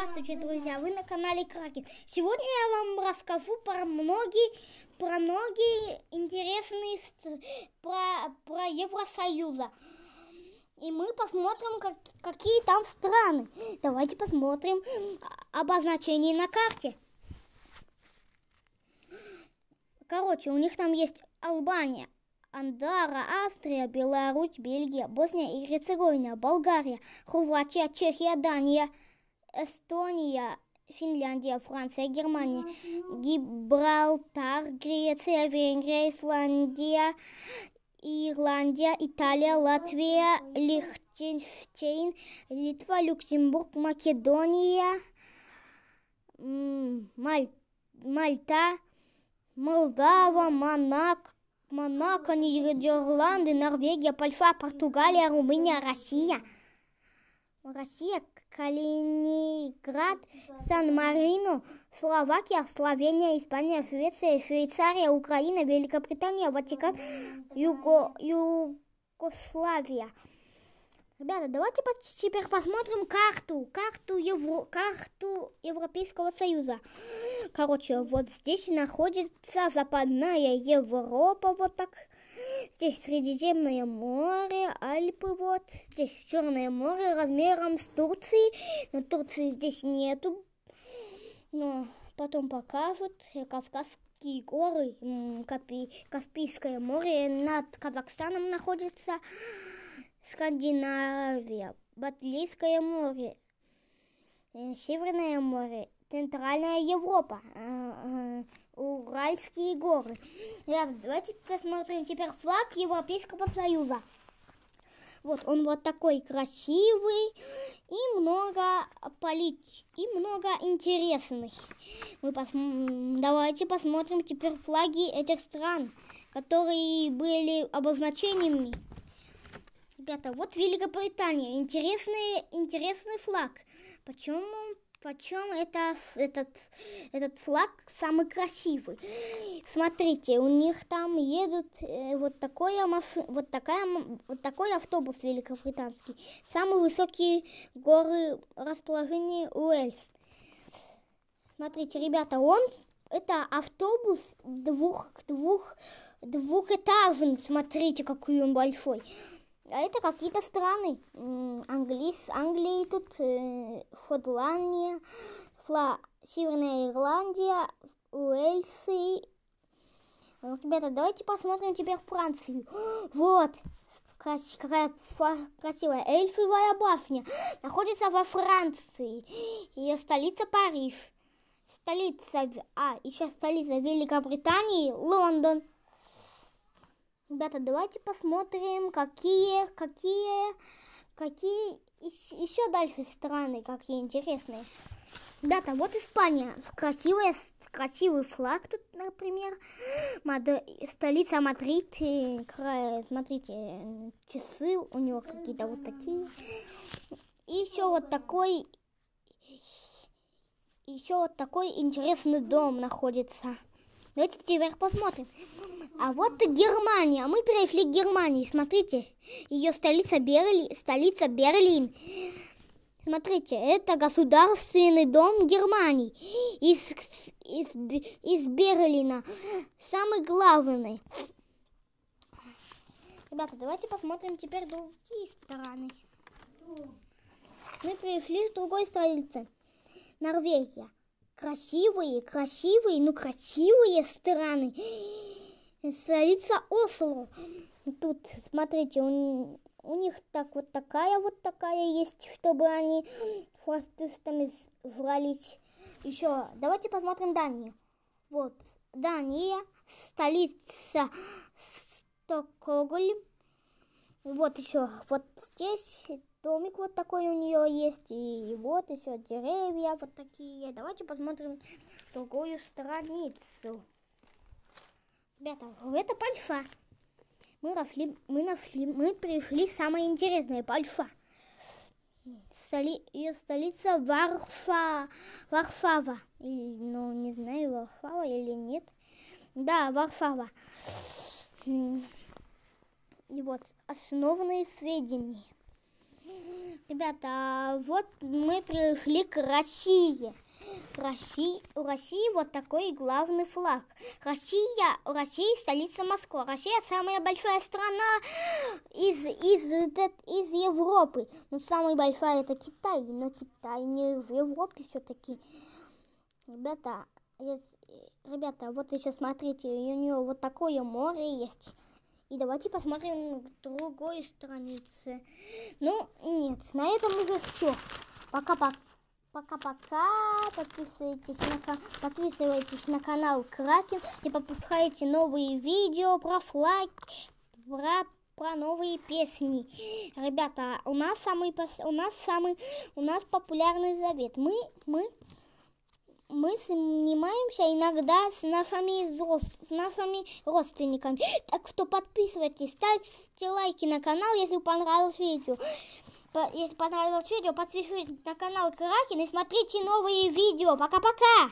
Здравствуйте, друзья! Вы на канале Кракен. Сегодня я вам расскажу про многие, про многие интересные про, про Евросоюза. И мы посмотрим, как, какие там страны. Давайте посмотрим обозначение на карте. Короче, у них там есть Албания, Андара, Австрия, Беларусь, Бельгия, Босния и Герцеговина, Болгария, Хорватия, Чехия, Дания, Эстония, Финляндия, Франция, Германия, Гибралтар, Греция, Венгрия, Исландия, Ирландия, Италия, Латвия, Лихтенштейн, Литва, Люксембург, Македония, Маль... Мальта, Молдава, Монако, Монако, Нидерланды, Норвегия, Польша, Португалия, Румыния, Россия. Россия, Калининград, Сан-Марино, Словакия, Словения, Испания, Швеция, Швейцария, Украина, Великобритания, Ватикан, Юго, Югославия. Ребята, давайте теперь посмотрим карту, карту, Евро, карту Европейского Союза. Короче, вот здесь находится Западная Европа, вот так. Здесь Средиземное море, Альпы, вот. Здесь Черное море размером с Турцией. Но Турции здесь нету. Но потом покажут Кавказские горы, Каспийское море над Казахстаном находится. Скандинавия, Батлийское море, э, Северное море, Центральная Европа, э, э, Уральские горы. Ребята, давайте посмотрим теперь флаг Европейского Союза. Вот он вот такой красивый и много полит и много интересных. Мы пос... Давайте посмотрим теперь флаги этих стран, которые были обозначениями Ребята, вот Великобритания. Интересный, интересный флаг. Почему, почему это, этот, этот флаг самый красивый? Смотрите, у них там едут э, вот, такое машин, вот, такая, вот такой автобус великобританский. Самые высокие горы расположения Уэльс. Смотрите, ребята, он это автобус двух, двух, двухэтажный. Смотрите, какой он большой. А это какие-то страны. Англис, Англии тут, э, Шотландия, Фла, Северная Ирландия, Уэльсы. Ребята, давайте посмотрим теперь Францию. Вот, какая красивая эльфовая башня. Находится во Франции. Ее столица Париж. Столица, а, еще столица Великобритании, Лондон. Ребята, давайте посмотрим, какие, какие, какие еще дальше страны, какие интересные. Ребята, вот Испания. Красивая, красивый флаг тут, например. Мад... Столица Мадрид. Смотрите, часы у него какие-то вот такие. И еще вот такой... Еще вот такой интересный дом находится. Давайте теперь посмотрим. А вот Германия. Мы перешли к Германии. Смотрите, ее столица Берлин. Столица Берлин. Смотрите, это государственный дом Германии из, из, из Берлина. Самый главный. Ребята, давайте посмотрим теперь другие страны. Мы пришли с другой столицы. Норвегия. Красивые, красивые, ну красивые страны столица Осло. Тут, смотрите, у, у них так вот такая вот такая есть, чтобы они фашистами жрались. Еще, давайте посмотрим Данию. Вот, Дания, столица Стокгольм. Вот еще, вот здесь домик вот такой у нее есть. И вот еще деревья вот такие. Давайте посмотрим другую страницу. Ребята, это Польша. Мы нашли, мы нашли, мы пришли самое интересное, Польша. Столи, ее столица Варшава. Варшава. Или, ну, не знаю, Варшава или нет. Да, Варшава. И вот, основные сведения. Ребята, вот мы пришли к России. России, у России вот такой главный флаг. Россия, у России столица Москва. Россия самая большая страна из, из, из Европы. Ну, самая большая это Китай, но Китай не в Европе все-таки. Ребята, ребята, вот еще смотрите, у нее вот такое море есть. И давайте посмотрим на другой странице. Ну, нет, на этом уже все. Пока-пока. Пока-пока. Подписывайтесь на, подписывайтесь на канал Кракен и пропускайте новые видео про флаг, про, про новые песни. Ребята, у нас самый, у нас самый, у нас популярный завет. Мы, мы мы снимаемся иногда с нашими, с нашими родственниками. Так что подписывайтесь, ставьте лайки на канал, если понравилось видео. Если понравилось видео, подписывайтесь на канал Кракен и смотрите новые видео. Пока-пока!